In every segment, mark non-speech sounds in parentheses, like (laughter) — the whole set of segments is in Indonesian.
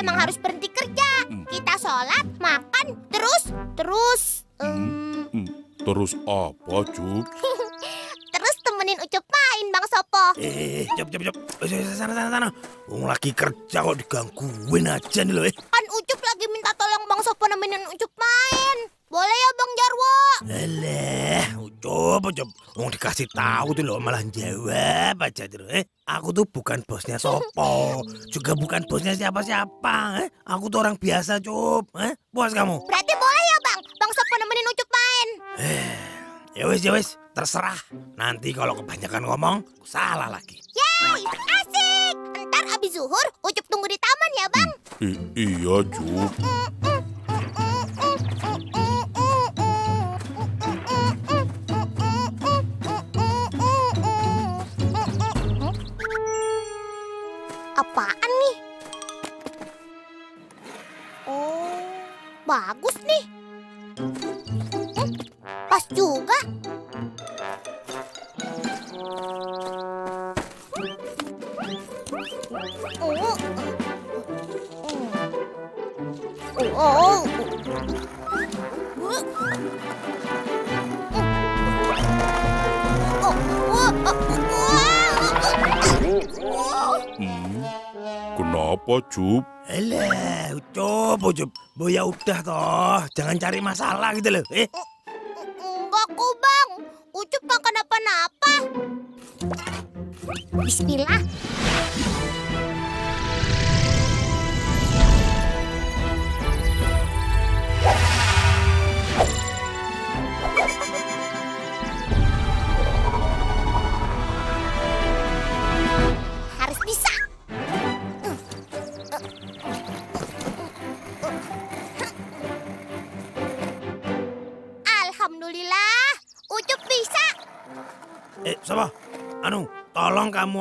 emang harus berhenti kerja. Kita sholat, makan, terus, terus, Hmm, terus apa, Cup? (laughs) terus temenin Ucup main, Bang Sopo. Eh, cep cep cep. Eh, sana sana sana. Wong lagi kerja kok digangguin aja nih loh. Eh. Kan Ucup lagi minta tolong Bang Sopo nemenin Ucup main. Boleh ya Bang Jarwo? Alah, ucup. Wong dikasih tahu tuh loh malah jawab aja terus. Eh, aku tuh bukan bosnya Sopo, juga bukan bosnya siapa-siapa. Eh, aku tuh orang biasa, Cup. Eh, puas kamu? Berarti boleh ya Bang? Bang Sopo nemenin Ucup main. Ya wes, ya wes, terserah. Nanti kalau kebanyakan ngomong, salah lagi. Yeay, asik. Ntar abis zuhur, Ucup tunggu di taman ya Bang. I- iya, Cup. Apaan nih? Oh, bagus nih. Hmm, pas juga. Oh. Oh. Hmm, kenapa, Cup? Alah, ucup, ucup. Bu ya udah toh, jangan cari masalah gitu loh. Eh, Enggak kok bang, Ucup gak kenapa-napa. Bismillah.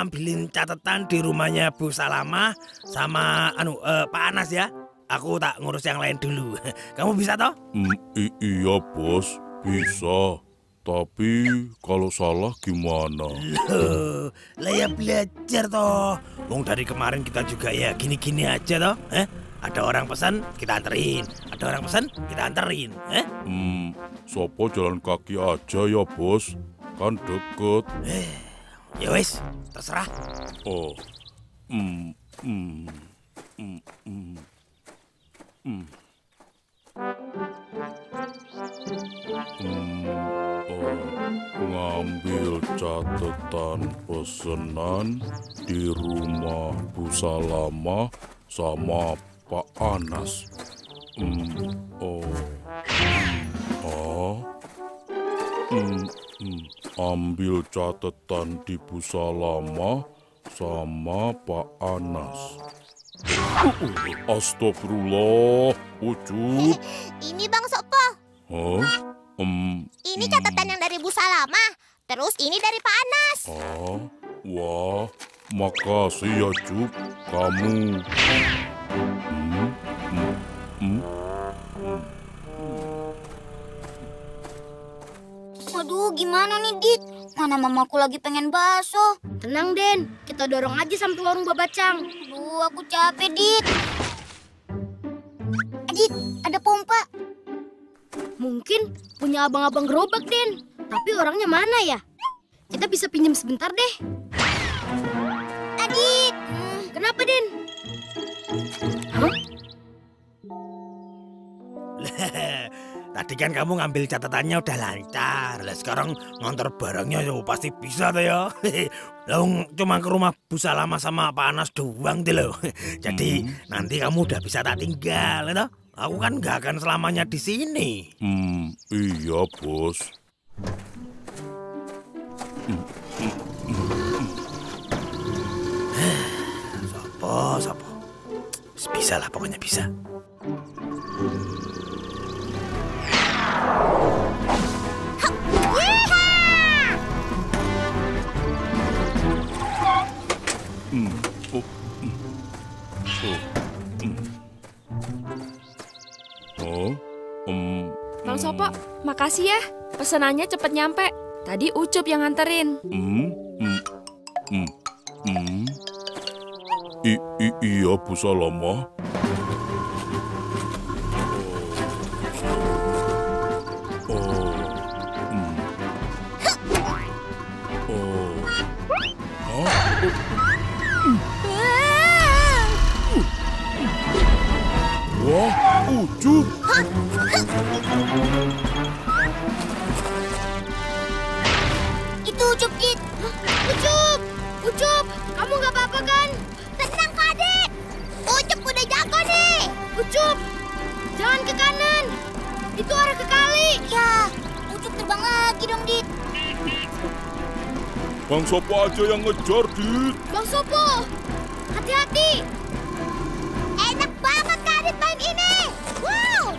Ambilin catatan di rumahnya Bu Salama sama anu eh, Pak Anas ya. Aku tak ngurus yang lain dulu. (laughs) Kamu bisa toh? I- iya, Bos. Bisa. Tapi kalau salah gimana? Loh, lah ya belajar toh. Wong dari kemarin kita juga ya gini-gini aja toh. Eh? Ada orang pesan, kita anterin. Ada orang pesan, kita anterin. Eh? Hmm, sopo jalan kaki aja ya, Bos. Kan deket. Ya wes, terserah. Oh. Hmm, hmm, hmm, hmm. Hmm. Hmm, oh, ngambil catatan pesanan di rumah Bu Salama sama Pak Anas. Hmm, oh, hmm, ah, hmm, hmm, ambil catatan di Bu Salama sama Pak Anas. (laughs) Astagfirullah, Ucup. Ini Bang Sopo. Hah? Em, Ini catatan yang dari Bu Salama. Terus ini dari Pak Anas. ah, wah, makasih ya, Cup. Kamu. Hmm, hmm, hmm. Aduh, gimana nih, Dit? Mana mamaku lagi pengen bakso. Tenang, Den. Kita dorong aja sampai warung babacang. Aduh, aku capek, Dit. Eh, Dit, ada pompa. Mungkin punya abang-abang gerobak, Den. Tapi orangnya mana ya? Kita bisa pinjam sebentar deh. Adit. Kenapa, Den? Tadi kan kamu ngambil catatannya udah lancar. Lah sekarang ngantar barangnya ya pasti bisa tuh ya. (laughs) Lah cuma ke rumah Bu Salama sama Pak Anas doang deh loh. (laughs) Jadi nanti kamu udah bisa tak tinggal, ya toh? Aku kan nggak akan selamanya di sini. Hmm, iya, Bos. (sighs) Sopo, sopo. Bisa lah pokoknya bisa. Oh, em, Bang Sopo, makasih ya. Pesanannya cepet nyampe. Tadi Ucup yang nganterin. Hmm, hmm, hmm, hmm. I- I- iya, Bu Salama. Bang Sopo aja yang ngejar, Dit. Bang Sopo, hati-hati. Enak banget Kak Dit main ini. Wow,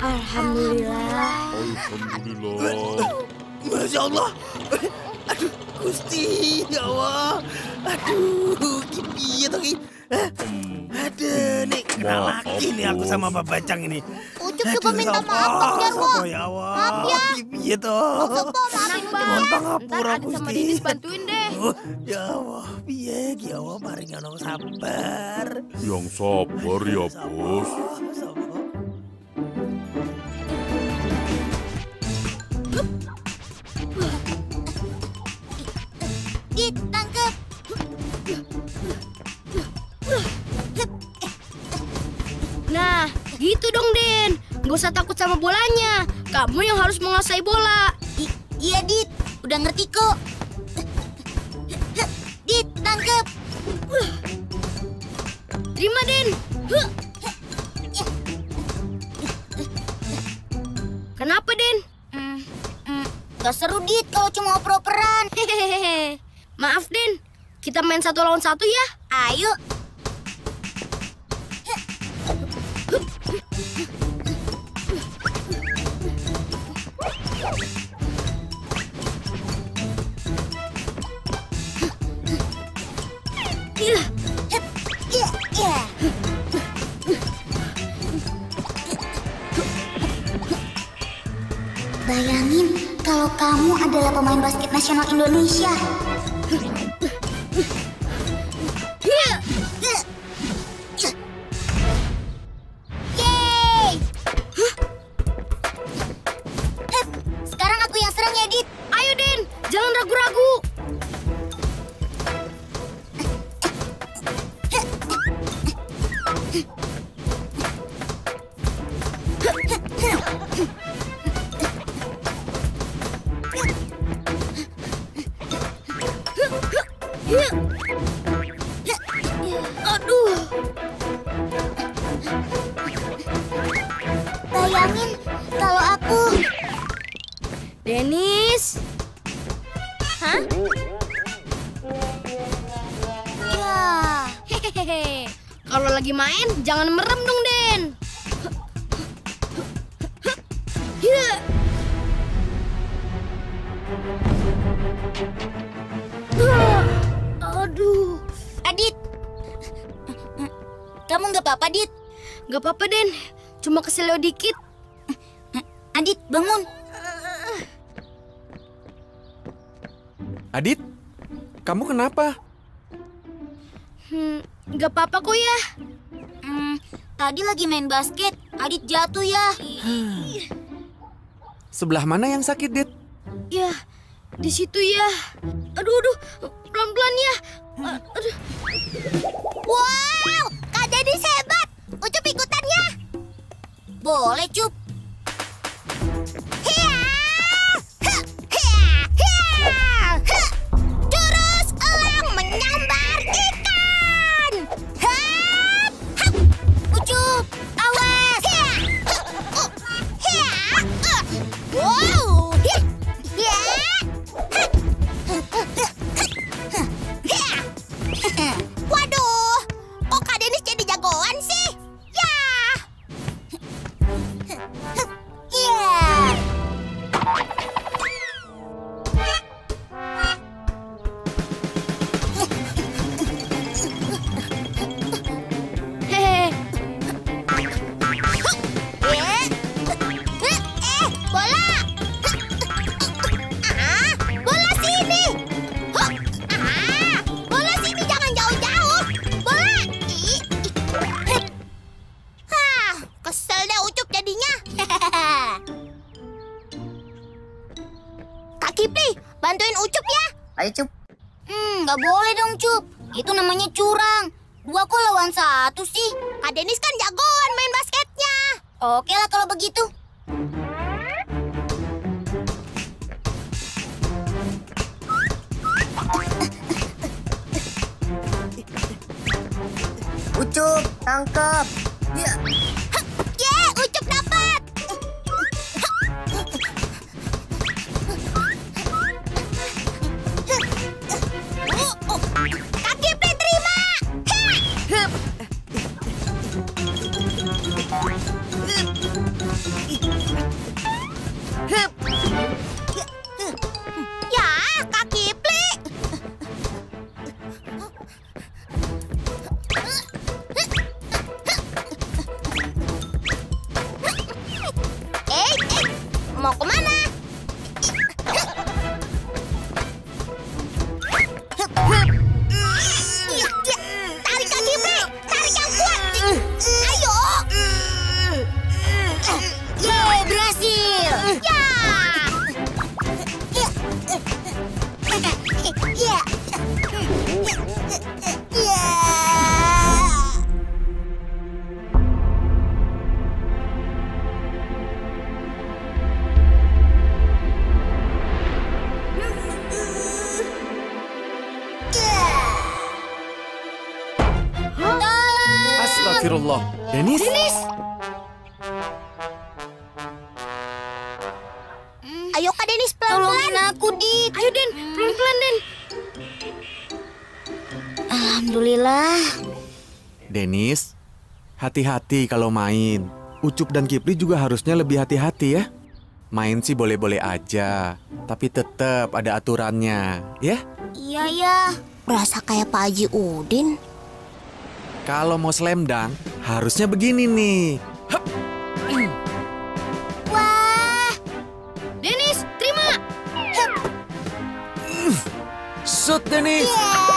Alhamdulillah. Alhamdulillah. Masya Allah. Aduh, Gusti, ya Allah. Aduh, kipi ya toki. Aduh, nih kena Maaf, lagi nih aku sama Pak Bacang ini. Ucup juga minta maaf Bang Jarwo. Sopo ya Allah. Maaf ya. Kipi ya toh. Maafin Ucup. Mohon Ntar pangapura Adit sama Gusti. Dinis bantuin deh. Ya Allah, piye ya Allah, mari ngono sabar. Yang sabar ya, Bos. Sabar. Dit, tangkep. Nah, gitu dong, Den. Gak usah takut sama bolanya. Kamu yang harus menguasai bola. I- iya, Dit. Udah ngerti kok. Dit, tangkep. Terima, Den. Huh. Kenapa, Den? Hmm, hmm, gak seru, Dit, kalau cuma oper-operan. Maaf, Den. Kita main satu lawan satu ya. Ayo. Pemain basket nasional Indonesia. Aduh. Bayangin kalau aku... Denis. Hah? Ya, Hehehe. Kalau lagi main, jangan merem Kamu nggak apa-apa, Den. Cuma keselio dikit. Adit, bangun. Adit, kamu kenapa? Hmm, nggak apa-apa kok ya. Hmm, tadi lagi main basket. Adit jatuh ya. (sighs) Sebelah mana yang sakit, Dit? Ya, di situ ya. Aduh, aduh, pelan-pelan ya. A- Aduh. Wow, Kak Dennis hebat. Ucup ikutan ya. Boleh, Cup. Ayo Cup. Hmm, nggak boleh dong, Cup. Itu namanya curang. Dua kok lawan satu sih? Kak Denis kan jagoan main basketnya. Oke lah kalau begitu. Ucup, tangkap. Ya. Astagfirullah. Denis? Ayo Kak Denis Tolongin pelan-pelan. aku, Dit. Ayo, Den. Pelan-pelan, Den. Alhamdulillah. Denis, hati-hati kalau main. Ucup dan Kipli juga harusnya lebih hati-hati ya. Main sih boleh-boleh aja, tapi tetap ada aturannya, ya. Iya, ya. Berasa kayak Pak Haji Udin. Kalau mau slam dunk, harusnya begini nih. Wah, Denis, terima. Shoot, Denis! Yeay,